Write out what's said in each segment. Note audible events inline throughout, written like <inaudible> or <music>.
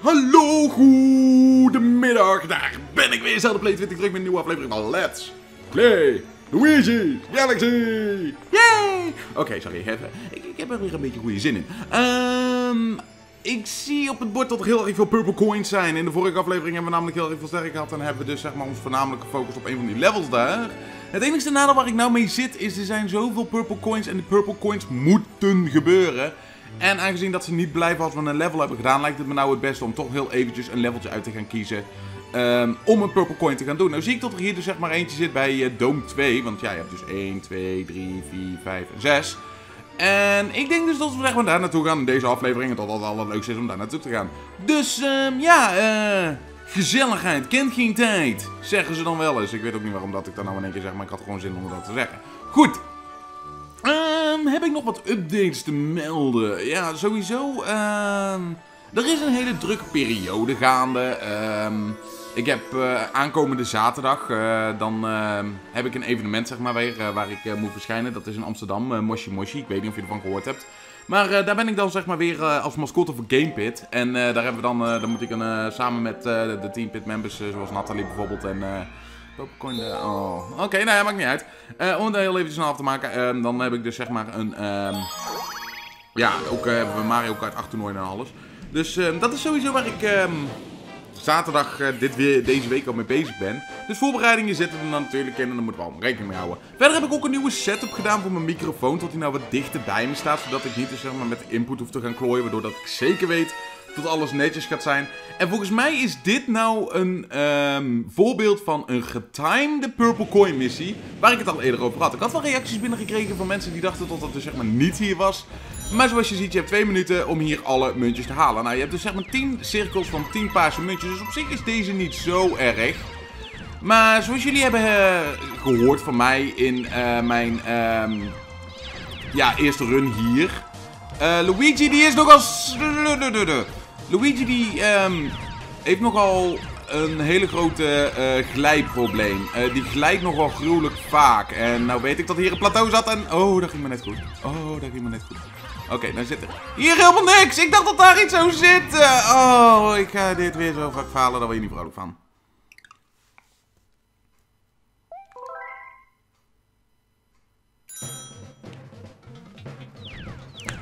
Hallo, goedemiddag. Daar ben ik weer. Zelfde Play 20 terug met een nieuwe aflevering van Let's Play Luigi Galaxy. Yay! Oké, sorry. Ik, ik, heb er weer een beetje goede zin in. Ehm... ik zie op het bord dat er heel erg veel purple coins zijn. In de vorige aflevering hebben we namelijk heel erg veel sterk gehad. En hebben we dus zeg maar ons voornamelijk gefocust op een van die levels daar. Het enige nadeel waar ik nou mee zit is er zijn zoveel purple coins. En die purple coins moeten gebeuren. En aangezien dat ze niet blijven als we een level hebben gedaan, lijkt het me nou het beste om toch heel eventjes een leveltje uit te gaan kiezen. Um, om een purple coin te gaan doen. Nou zie ik dat er hier dus zeg maar eentje zit bij uh, Dome 2. Want ja, je hebt dus 1, 2, 3, 4, 5 en 6. En ik denk dus dat we zeg maar daar naartoe gaan in deze aflevering. En dat het al het leukste is om daar naartoe te gaan. Dus um, ja, eh... Gezelligheid kent geen tijd. Zeggen ze dan wel eens. Ik weet ook niet waarom dat ik dan nou in één keer zeg. Maar ik had gewoon zin om dat te zeggen. Goed. Heb ik nog wat updates te melden? Ja, sowieso. Um, er is een hele drukke periode gaande. Um, ik heb uh, aankomende zaterdag, uh, dan uh, heb ik een evenement zeg maar weer, waar ik moet verschijnen. Dat is in Amsterdam, Moshi Moshi. Ik weet niet of je ervan gehoord hebt. Maar daar ben ik dan zeg maar weer als mascotte voor Gamepit. En daar hebben we dan, dan moet ik een, samen met de Team Pit members, zoals Nathalie bijvoorbeeld en... Popcorn, oh. Oké, nou ja, maakt niet uit. om het heel even snel af te maken, dan heb ik dus zeg maar een... ja, ook hebben we Mario Kart 8 toernooi en alles. Dus dat is sowieso waar ik zaterdag dit weer, deze week al mee bezig ben. Dus voorbereidingen zitten er natuurlijk in en daar moeten we allemaal rekening mee houden. Verder heb ik ook een nieuwe setup gedaan voor mijn microfoon, tot hij nou wat dichter bij me staat. Zodat ik niet dus, zeg maar, met de input hoef te gaan klooien, waardoor dat ik zeker weet dat alles netjes gaat zijn. En volgens mij is dit nou een um, voorbeeld van een getimede Purple Coin missie, waar ik het al eerder over had. Ik had wel reacties binnengekregen van mensen die dachten dat dat dus zeg maar niet hier was. Maar zoals je ziet, je hebt twee minuten om hier alle muntjes te halen. Nou, je hebt dus zeg maar 10 cirkels van 10 paarse muntjes. Dus op zich is deze niet zo erg. Maar zoals jullie hebben uh, gehoord van mij in uh, mijn um, ja, eerste run hier. Uh, Luigi die is nogal... Luigi die um, heeft nogal een hele grote uh, glijprobleem. Uh, die glijdt nogal gruwelijk vaak. En nou weet ik dat hier een plateau zat en... Oh, dat ging me net goed. Oh, dat ging me net goed. Oké, nou zit er hier helemaal niks. Ik dacht dat daar iets zou zitten. Oh, ik ga dit weer zo vaak falen. Daar word je niet vrolijk van.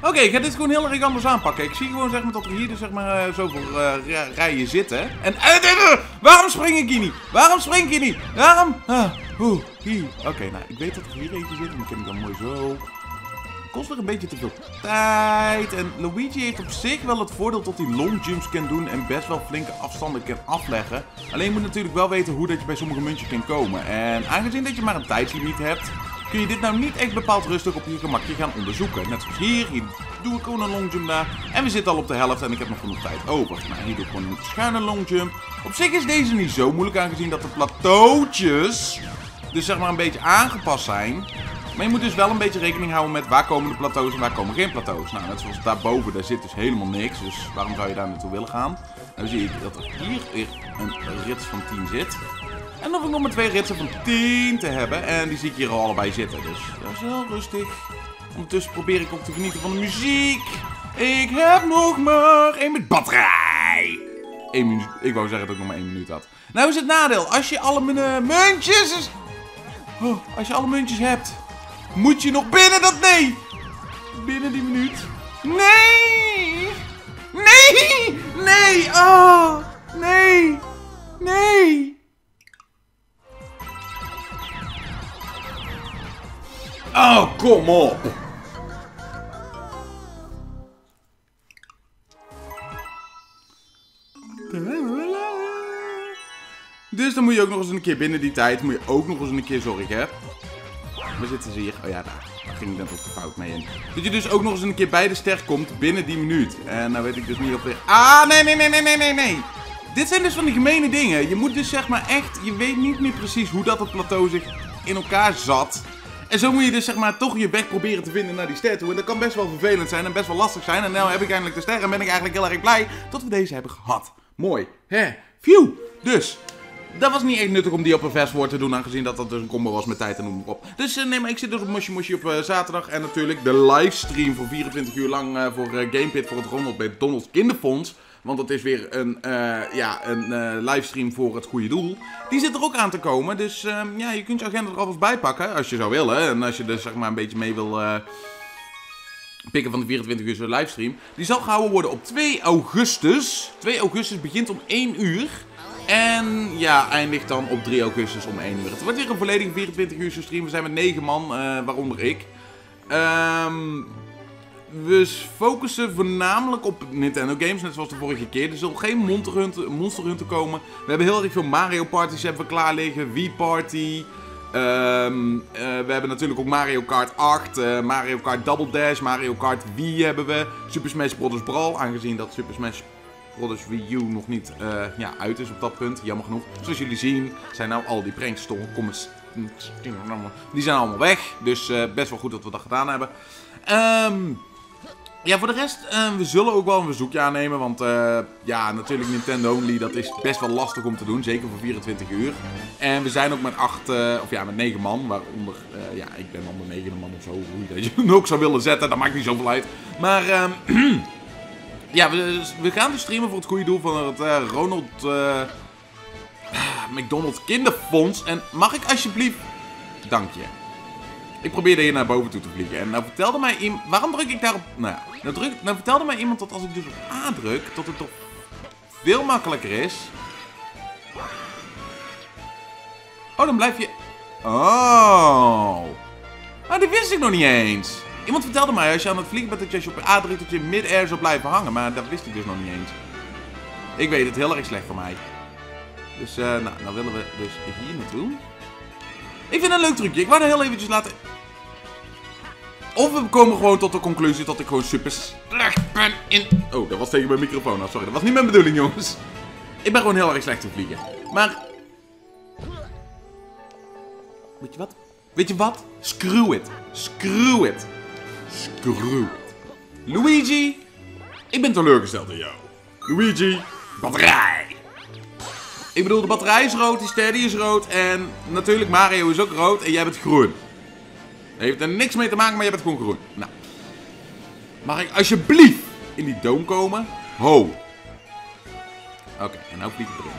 Oké, ik ga dit gewoon heel erg anders aanpakken. Ik zie gewoon zeg maar, dat er hier dus, zeg maar, uh, zoveel uh, rijen zitten. En uh, waarom spring ik hier niet? Waarom spring ik hier niet? Waarom? Ah, Oké, nou, ik weet dat er hier eentje zit. En die ken ik dan mooi zo kost er een beetje te veel tijd. En Luigi heeft op zich wel het voordeel dat hij long jumps kan doen en best wel flinke afstanden kan afleggen. Alleen je moet natuurlijk wel weten hoe dat je bij sommige muntjes kan komen. En aangezien dat je maar een tijdslimiet hebt, kun je dit nou niet echt bepaald rustig op je gemakje gaan onderzoeken. Net zoals hier, hier doe ik gewoon een long jump naar. En we zitten al op de helft en ik heb nog genoeg tijd over. Nou, hier doe ik gewoon een schuine long jump. Op zich is deze niet zo moeilijk aangezien dat de plateautjes dus zeg maar een beetje aangepast zijn. Maar je moet dus wel een beetje rekening houden met waar komen de plateaus en waar komen geen plateaus. Nou, net zoals daarboven, daar zit dus helemaal niks. Dus waarom zou je daar naartoe willen gaan? Nou zie ik dat er hier weer een rits van 10 zit. En dan hoef ik nog maar twee ritsen van 10 te hebben. En die zie ik hier al allebei zitten. Dus dat is heel rustig. Ondertussen probeer ik ook te genieten van de muziek. Ik heb nog maar één minuut batterij. Eén minuut. Ik wou zeggen dat ik nog maar één minuut had. Nou is het nadeel. Als je alle muntjes... Oh, als je alle muntjes hebt moet je nog binnen dat... Nee! Binnen die minuut. Nee! Nee! Nee! Oh! Nee! Kom op! Dus dan moet je ook nog eens een keer binnen die tijd, moet je ook nog eens een keer zorgen we zitten ze hier? Oh ja, daar. Ging ik net ook de fout mee in. Dat je dus ook nog eens een keer bij de ster komt binnen die minuut. En nou weet ik dus niet of weer... Ah, nee, nee, nee, nee, nee, nee, nee. Dit zijn dus van die gemene dingen. Je moet dus zeg maar echt... Je weet niet meer precies hoe dat het plateau zich in elkaar zat. En zo moet je dus zeg maar toch je weg proberen te vinden naar die ster toe. En dat kan best wel vervelend zijn en best wel lastig zijn. En nu heb ik eindelijk de ster en ben ik eigenlijk heel erg blij dat we deze hebben gehad. Mooi. Hè? Phew. Dus, dat was niet echt nuttig om die op een fast forward te doen, aangezien dat dat dus een combo was met tijd en noem maar op. Dus nee, maar ik zit dus op Moshi Moshi op zaterdag. En natuurlijk de livestream voor 24 uur lang voor Gamepit voor het Ronald bij Donald Kinderfonds. Want het is weer een, ja, een livestream voor het goede doel. Die zit er ook aan te komen. Dus ehm, ja, je kunt je agenda er alvast bij pakken als je zou willen. En als je dus zeg maar een beetje mee wil pikken van de 24 uur livestream. Die zal gehouden worden op 2 augustus. 2 augustus begint om 1 uur. En ja, eindigt dan op 3 augustus om 1 uur. Het wordt weer een volledige 24 uur stream. We zijn met 9 man, waaronder ik. Um, we focussen voornamelijk op Nintendo games, net zoals de vorige keer. Er zal geen Monster Hunter, komen. We hebben heel erg veel Mario Parties hebben klaar liggen. Wii Party. Um, we hebben natuurlijk ook Mario Kart 8, uh, Mario Kart Double Dash, Mario Kart Wii hebben we. Super Smash Bros. Brawl, aangezien dat Super Smash Bros. Wii U nog niet uh, ja, uit is op dat punt, jammer genoeg. Zoals jullie zien zijn nou al die prankstoren, comments, die zijn allemaal weg. Dus best wel goed dat we dat gedaan hebben. Um, ja, voor de rest, uh, we zullen ook wel een verzoekje aannemen. Want uh, ja, natuurlijk Nintendo Only, dat is best wel lastig om te doen. Zeker voor 24 uur. En we zijn ook met 8, uh, of ja, met 9 man. Waaronder, ja, ik ben dan de negende man of zo. Hoe je dat <laughs> ook zou willen zetten, dat maakt niet zoveel uit. Maar, ehm, <clears throat> ja, we, gaan dus streamen voor het goede doel van het Ronald <clears throat> McDonald Kinderfonds. En mag ik alsjeblieft... Dank je. Ik probeerde hier naar boven toe te vliegen. En nou vertelde mij iemand... Waarom druk ik daarop... Nou ja. Nou, nou vertelde mij iemand dat als ik dus op A druk... Dat het toch veel makkelijker is. Oh, dan blijf je... Oh. Maar die wist ik nog niet eens. Iemand vertelde mij als je aan het vliegen bent dat je op A drukt dat je mid-air zou blijven hangen. Maar dat wist ik dus nog niet eens. Ik weet het heel erg slecht voor mij. Dus uh, nou, dan willen we dus hier naartoe. Ik vind een leuk trucje. Ik wou er heel eventjes laten... Of we komen gewoon tot de conclusie dat ik gewoon super slecht ben in... Oh, dat was tegen mijn microfoon. Oh, sorry, dat was niet mijn bedoeling, jongens. Ik ben gewoon heel erg slecht in vliegen. Maar... Weet je wat? Weet je wat? Screw it. Screw it. Screw it. Luigi, ik ben teleurgesteld in jou. Luigi, batterij. Ik bedoel, de batterij is rood, die steady is rood. En natuurlijk, Mario is ook rood en jij bent groen. Heeft er niks mee te maken, maar jij bent gewoon groen. Nou. Mag ik alsjeblieft in die doom komen? Ho. Oké, en nou vlieg ik erin.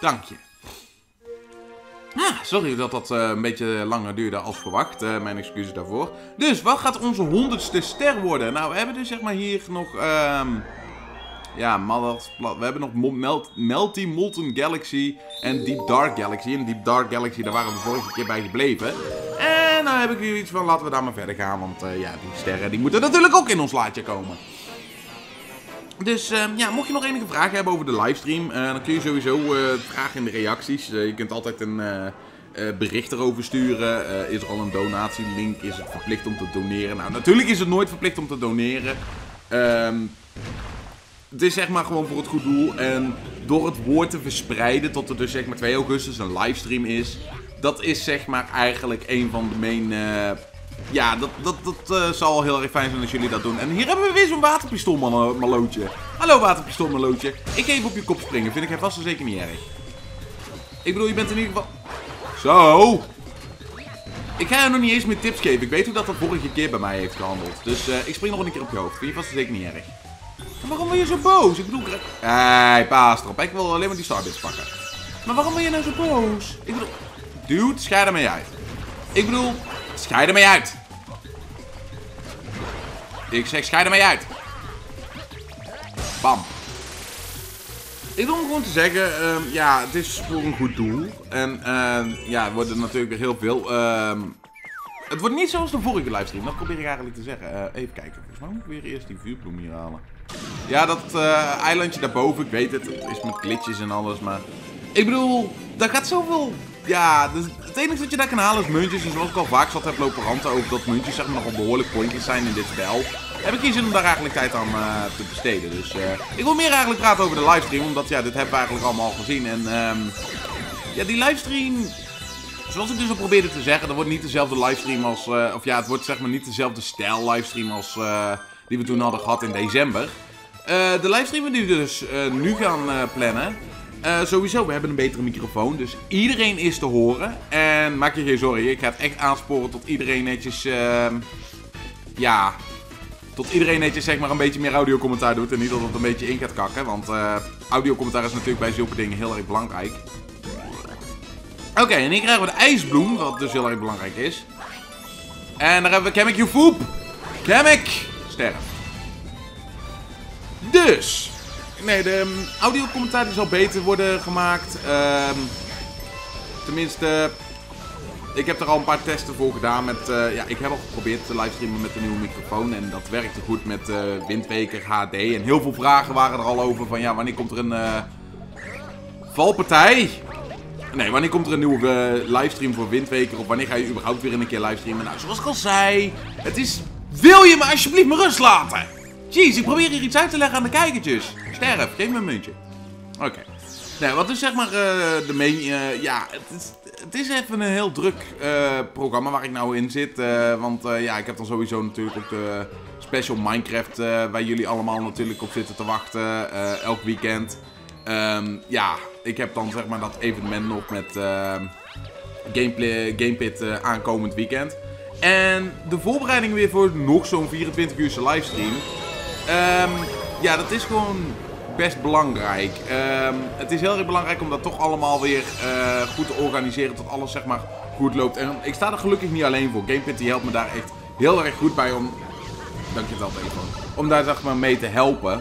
Dank je. Ah, sorry dat dat uh, een beetje langer duurde als verwacht. Uh, mijn excuses daarvoor. Dus, wat gaat onze honderdste ster worden? Nou, we hebben dus zeg maar hier nog... Uh, ja, we hebben nog Melt, Melty Molten Galaxy en Deep Dark Galaxy. En Deep Dark Galaxy, daar waren we vorige keer bij gebleven. En nou heb ik hier iets van, laten we daar maar verder gaan. Want uh, ja, die sterren die moeten natuurlijk ook in ons laadje komen. Dus uh, ja, mocht je nog enige vragen hebben over de livestream, uh, dan kun je sowieso vragen in de reacties. je kunt altijd een bericht erover sturen. is er al een donatielink? Is het verplicht om te doneren? Nou, natuurlijk is het nooit verplicht om te doneren. Ehm het is zeg maar gewoon voor het goed doel. En door het woord te verspreiden tot er dus zeg maar 2 augustus een livestream is. Dat is zeg maar eigenlijk een van de main... Uh, ja, dat, dat, dat uh, zal heel erg fijn zijn als jullie dat doen. En hier hebben we weer zo'n waterpistoolmalootje. Hallo waterpistoolmalootje. Ik even op je kop springen. Vind ik hij vast en zeker niet erg. Ik bedoel, je bent in ieder geval... Zo! Ik ga je nog niet eens meer tips geven. Ik weet hoe dat de vorige keer bij mij heeft gehandeld. Dus uh, ik spring nog een keer op je hoofd. Vind je vast en zeker niet erg. Waarom ben je zo boos? Ik bedoel... Hé, hey, paas erop. Ik wil alleen maar die starbits pakken. Maar waarom ben je nou zo boos? Ik bedoel... Dude, schei ermee uit. Ik bedoel... Schei ermee uit. Ik zeg, schei ermee uit. Bam. Ik wil gewoon te zeggen, um, ja, het is voor een goed doel. En uh, ja, er worden natuurlijk weer heel veel... Um, het wordt niet zoals de vorige livestream, dat probeer ik eigenlijk te zeggen. Uh, even kijken, volgens moet ik weer eerst die vuurbloem hier halen. Ja, dat uh, eilandje daarboven, ik weet het. Het is met glitches en alles, maar... Ik bedoel, daar gaat zoveel... Ja, dus het enige wat je daar kan halen is muntjes. En zoals ik al vaak zat heb lopen ranten over dat muntjes zeg maar nogal behoorlijk pointjes zijn in dit spel. Heb ik geen zin om daar eigenlijk tijd aan uh, te besteden. Dus uh, ik wil meer eigenlijk praten over de livestream. Omdat ja, dit hebben we eigenlijk allemaal al gezien. En um, ja, die livestream... Zoals ik dus al probeerde te zeggen, dat wordt niet dezelfde livestream als... Uh, of ja, het wordt zeg maar niet dezelfde stijl livestream als die we toen hadden gehad in december. De livestream die we dus nu gaan plannen, eh, sowieso, we hebben een betere microfoon. Dus iedereen is te horen. En maak je geen zorgen, ik ga het echt aansporen tot iedereen netjes... ehm, ja, tot iedereen netjes zeg maar een beetje meer audiocommentaar doet. En niet dat het een beetje in gaat kakken. Want eh audiocommentaar is natuurlijk bij zulke dingen heel erg belangrijk. Oké, en hier krijgen we de ijsbloem, wat dus heel erg belangrijk is. En daar hebben we Kamek Foop. Kamek! Sterren. Dus. Nee, de um, audiocommentaar zal beter worden gemaakt. Ehm tenminste, ik heb er al een paar testen voor gedaan met... eh, ja, ik heb al geprobeerd te livestreamen met een nieuwe microfoon. En dat werkte goed met eh Windweker HD. En heel veel vragen waren er al over van... Ja, wanneer komt er een eh, valpartij? Nee, wanneer komt er een nieuwe livestream voor Windweker? Of wanneer ga je überhaupt weer een keer livestreamen? Nou, zoals ik al zei... Het is... Wil je me alsjeblieft mijn rust laten? Jeez, ik probeer hier iets uit te leggen aan de kijkertjes. Sterf, geef me een muntje. Oké. Nou, wat is zeg maar eh, de main... eh, ja, het is, het is even een heel druk eh, programma waar ik nou in zit. want ja, ik heb dan sowieso natuurlijk ook de special Minecraft... waar jullie allemaal natuurlijk op zitten te wachten. elk weekend. Ehm, ja, ik heb dan zeg maar dat evenement nog met ehm, gameplay, Gamepit aankomend weekend. En de voorbereiding weer voor nog zo'n 24 uurse livestream. Ehm, ja, dat is gewoon best belangrijk. Ehm, het is heel erg belangrijk om dat toch allemaal weer eh, goed te organiseren. Tot alles zeg maar goed loopt. En ik sta er gelukkig niet alleen voor. Gamepit die helpt me daar echt heel erg goed bij om... Dank je wel, telefoon. Om daar zeg maar mee te helpen.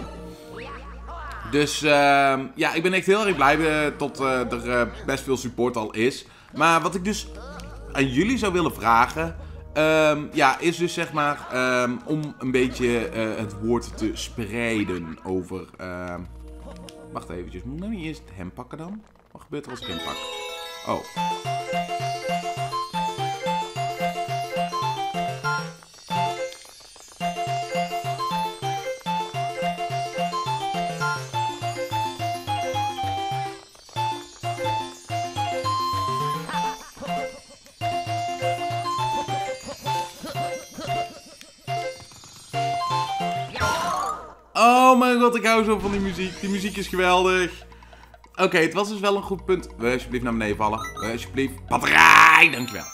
Dus ehm, ja, ik ben echt heel erg blij eh, tot eh, er best veel support al is. Maar wat ik dus aan jullie zou willen vragen... ehm, ja, is dus zeg maar ehm, om een beetje eh, het woord te spreiden over... ehm, wacht eventjes, moet ik nou niet eerst hem pakken dan? Wat gebeurt er als ik hem pak? Oh. Oh mijn god, ik hou zo van die muziek. Die muziek is geweldig. Oké, het was dus wel een goed punt. Wil je alsjeblieft naar beneden vallen? Wil je alsjeblieft. Batterij, dankjewel.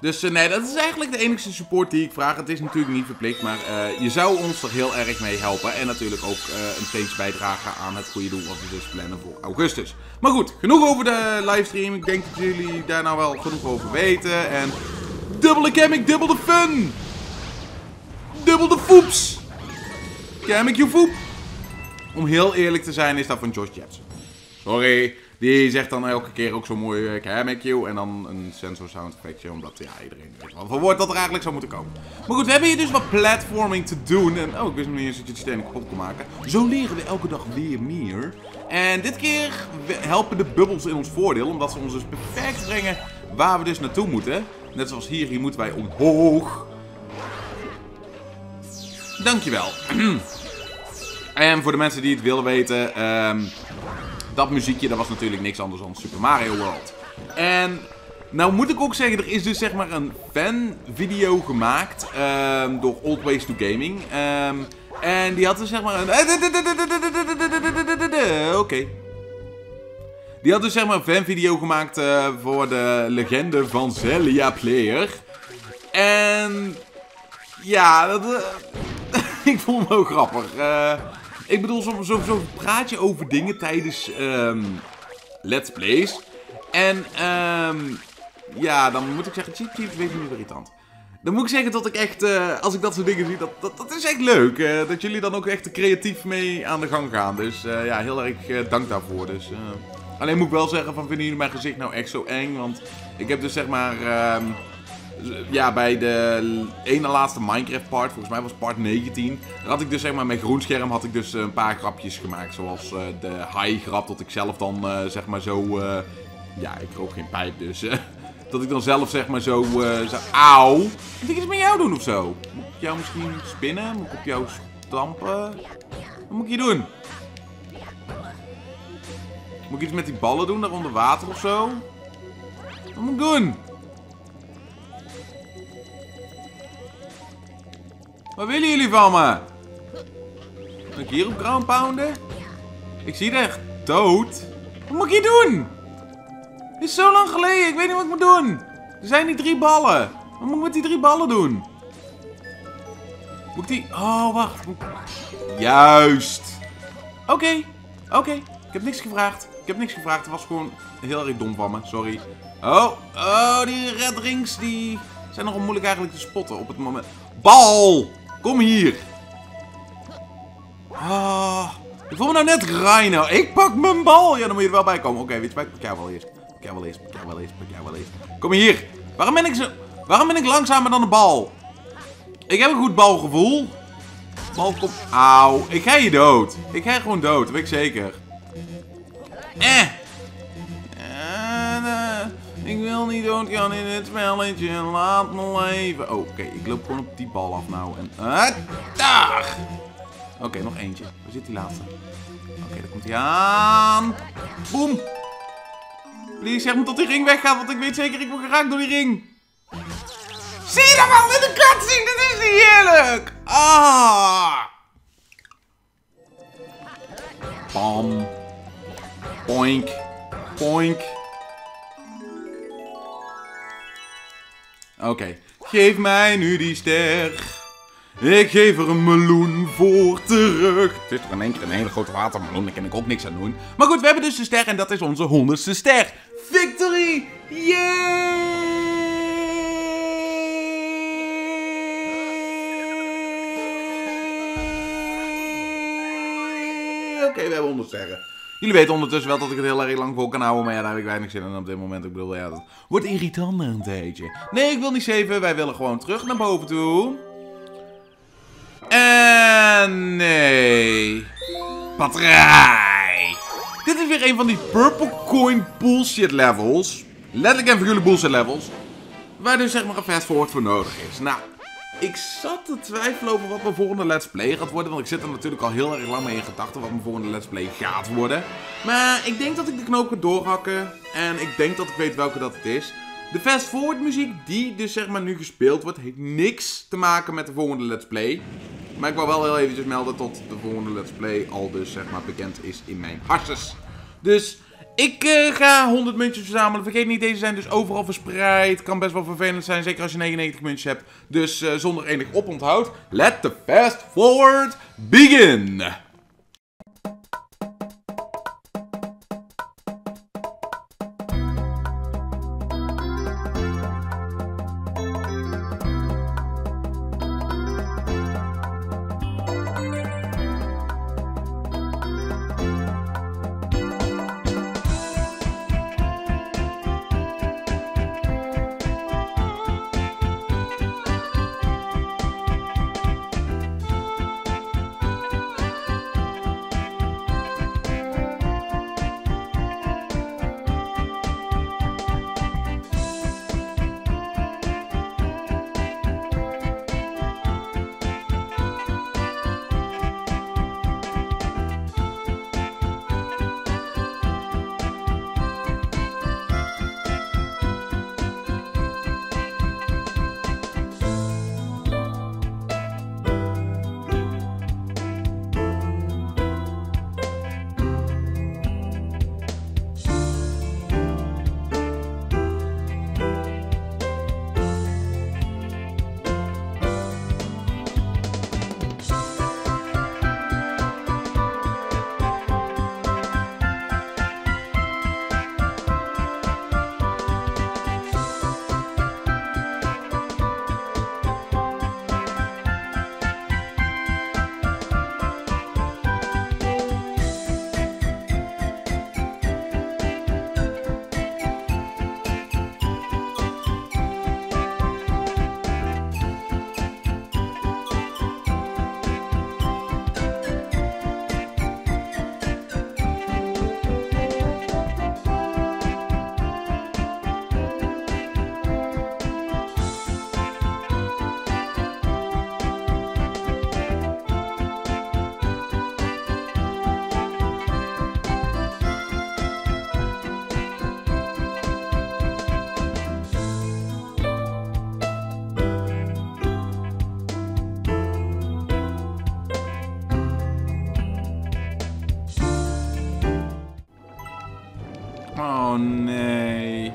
Dus eh, nee, dat is eigenlijk de enige support die ik vraag. Het is natuurlijk niet verplicht, maar eh, je zou ons er heel erg mee helpen. En natuurlijk ook eh, een steeds bijdragen aan het goede doel wat we dus plannen voor augustus. Maar goed, genoeg over de livestream. Ik denk dat jullie daar nou wel genoeg over weten. En dubbele camming, dubbel de fun! Dubbel de foeps! You foep! Om heel eerlijk te zijn is dat van Josh Jetson. Sorry, die zegt dan elke keer ook zo mooi uh, Camming you en dan een sensor sound effectje. Omdat ja, iedereen weet voor woord dat er eigenlijk zou moeten komen. Maar goed, we hebben hier dus wat platforming te doen. En oh, ik wist niet eens dat je die stenen kapot kon maken. Zo leren we elke dag weer meer. En dit keer helpen de bubbels in ons voordeel. Omdat ze ons dus perfect brengen waar we dus naartoe moeten. Net zoals hier, hier moeten wij omhoog. Dankjewel. en voor de mensen die het willen weten, ehm, dat muziekje dat was natuurlijk niks anders dan Super Mario World. En nou moet ik ook zeggen, er is dus zeg maar een fanvideo gemaakt ehm, door Old Ways to Gaming. Ehm, en die had dus zeg maar een... Oké. Die had dus zeg maar een fanvideo gemaakt eh, voor de legende van Celia Player. En ja, dat, eh, <laughs> ik vond hem wel grappig. Eh, ik bedoel, zo, zo, praat je over dingen tijdens ehm, Let's Plays. En ehm, ja, dan moet ik zeggen, Cheap Cheap weet niet irritant. Dan moet ik zeggen dat ik echt, eh, als ik dat soort dingen zie, dat, dat, is echt leuk. eh, dat jullie dan ook echt creatief mee aan de gang gaan. Dus ja, heel erg dank daarvoor. Dus, alleen moet ik wel zeggen, van, vinden jullie mijn gezicht nou echt zo eng? Want ik heb dus zeg maar... ehm, ja, bij de ene laatste Minecraft part, volgens mij was part 19, daar had ik dus zeg maar met groen scherm had ik dus een paar grapjes gemaakt. Zoals eh, de high grap, dat ik zelf dan eh, zeg maar zo, eh, ja ik rook geen pijp dus, eh, <laughs> dat ik dan zelf zeg maar zo, eh zo auw. Moet ik iets met jou doen of zo? Moet ik jou misschien spinnen? Moet ik op jou stampen? Wat moet ik hier doen? Moet ik iets met die ballen doen, daar onder water of zo? Wat moet ik doen? Wat willen jullie van me? Moet ik hier op ground pounden? Ik zie echt dood. Wat moet ik hier doen? Het is zo lang geleden. Ik weet niet wat ik moet doen. Er zijn die drie ballen. Wat moet ik met die drie ballen doen? Moet ik die... Oh, wacht. Juist. Oké. Oké. Ik heb niks gevraagd. Ik heb niks gevraagd. Het was gewoon heel erg dom van me. Sorry. Oh. Oh, die red rings die zijn nogal moeilijk eigenlijk te spotten op het moment. Bal! Kom hier. Ah. Ik voel me nou net Rhino. Ik pak mijn bal. Ja, dan moet je er wel bij komen. Oké, weet je pak jou wel eerst. Pak jou wel eerst. Pak jou wel eerst. Pak jou wel eerst. Kom hier. Waarom ben ik zo... Waarom ben ik langzamer dan de bal? Ik heb een goed balgevoel. Bal komt... Auw. Ik ga je dood. Ik ga gewoon dood. Dat weet ik zeker. Eh. Ik wil niet doodgaan in het spelletje. Laat me leven. Oh, oké. Ik loop gewoon op die bal af nou. En... Ah, daar. Oké, nog eentje. Waar zit die laatste? Oké, daar komt hij aan. Boom. Please, zeg me tot die ring weggaat, want ik weet zeker ik word geraakt door die ring. Zie je dat wel in de cutscene? Dit is heerlijk. Ah. Bam. Poink. Poink. Oké. Geef mij nu die ster. Ik geef er een meloen voor terug. Het is toch in één keer een hele grote watermeloen, daar kan ik ook niks aan doen. Maar goed, we hebben dus de ster en dat is onze honderdste ster. Victory! Yay! Oké, we hebben 100 sterren. Jullie weten ondertussen wel dat ik het heel erg lang vol kan houden, maar ja, daar heb ik weinig zin in op dit moment. Ik bedoel, ja, dat wordt irritant een tijdje. Nee, ik wil niet zeven, wij willen gewoon terug naar boven toe. En nee. Batterij. Dit is weer een van die Purple Coin bullshit levels. Letterlijk en figuurlijk bullshit levels. Waar dus zeg maar een fast forward voor nodig is. Nou, ik zat te twijfelen over wat mijn volgende let's play gaat worden. Want ik zit er natuurlijk al heel erg lang mee in gedachten wat mijn volgende let's play gaat worden. Maar ik denk dat ik de knoop ga doorhakken. En ik denk dat ik weet welke dat het is. De fast forward muziek die dus zeg maar nu gespeeld wordt, heeft niks te maken met de volgende let's play. Maar ik wil wel heel eventjes melden tot de volgende let's play al dus zeg maar bekend is in mijn harses. Dus ik eh, ga 100 muntjes verzamelen. Vergeet niet, deze zijn dus overal verspreid. Kan best wel vervelend zijn, zeker als je 99 muntjes hebt. Dus eh, zonder enig oponthoud, let the fast forward begin! Nee.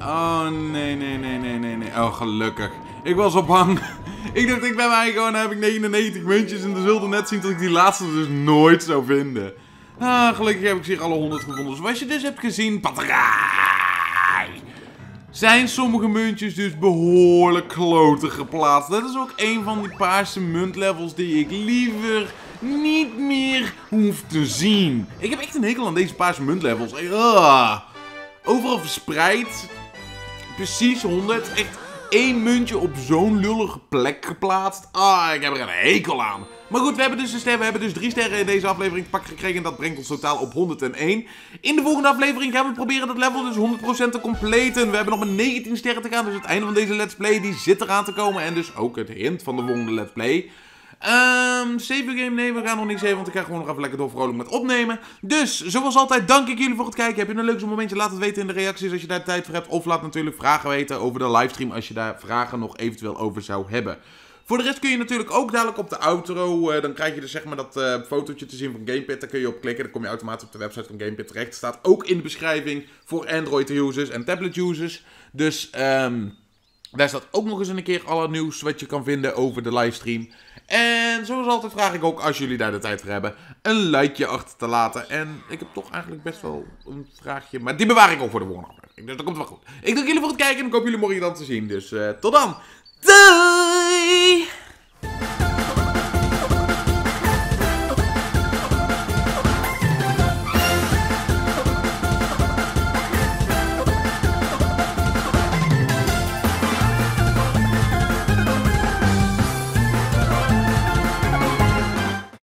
Oh nee, nee, nee, nee, nee, nee. Oh, gelukkig. Ik was op hang. <laughs> ik dacht, ik ben mij gewoon, heb ik 99 muntjes. En dan zullen net zien dat ik die laatste dus nooit zou vinden. Ah, gelukkig heb ik zich alle 100 gevonden. Zoals je dus hebt gezien. Zijn sommige muntjes dus behoorlijk kloten geplaatst. Dat is ook een van die paarse muntlevels die ik liever niet meer hoef te zien. Ik heb echt een hekel aan deze paarse muntlevels. Uh, overal verspreid. Precies 100. Echt één muntje op zo'n lullige plek geplaatst. Ah, ik heb er een hekel aan. Maar goed, we hebben dus een ster. We hebben dus drie sterren in deze aflevering pakken gekregen. En dat brengt ons totaal op 101. In de volgende aflevering gaan we proberen dat level dus 100% te completen. We hebben nog maar 19 sterren te gaan. Dus het einde van deze let's play die zit eraan te komen. En dus ook het hint van de volgende let's play. Um, save game, nee, we gaan nog niet zeven, want ik ga gewoon nog even lekker door vrolijk met opnemen. Dus, zoals altijd, dank ik jullie voor het kijken. Heb je een leuk momentje? Laat het weten in de reacties als je daar tijd voor hebt. Of laat natuurlijk vragen weten over de livestream als je daar vragen nog eventueel over zou hebben. Voor de rest kun je natuurlijk ook dadelijk op de outro, uh, dan krijg je dus zeg maar dat uh, fotootje te zien van Gamepad. Daar kun je op klikken, dan kom je automatisch op de website van Gamepad terecht. Staat ook in de beschrijving voor Android users en tablet users. Dus um, daar staat ook nog eens een keer alle nieuws wat je kan vinden over de livestream. En zoals altijd vraag ik ook, als jullie daar de tijd voor hebben, een likeje achter te laten. En ik heb toch eigenlijk best wel een vraagje, maar die bewaar ik ook voor de volgende aflevering. Dus dat komt wel goed. Ik dank jullie voor het kijken en ik hoop jullie morgen dan te zien. Dus uh, tot dan. Doei!